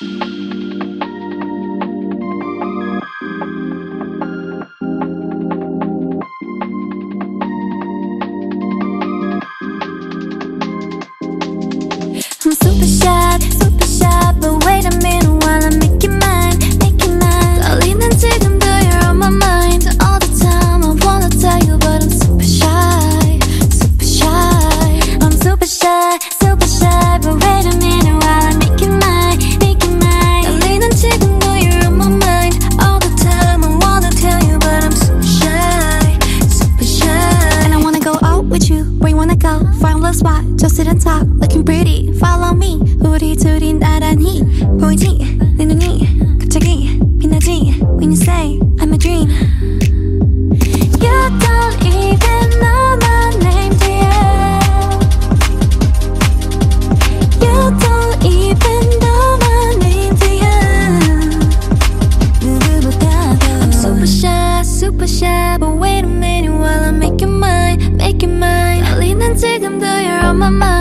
I'm super shy I'm a dream. You don't even know my name, dear. You don't even know my name, dear. I'm super shy, super shy But wait a minute while I make you mine, make your mind 달리는 지금도 you're on my mind.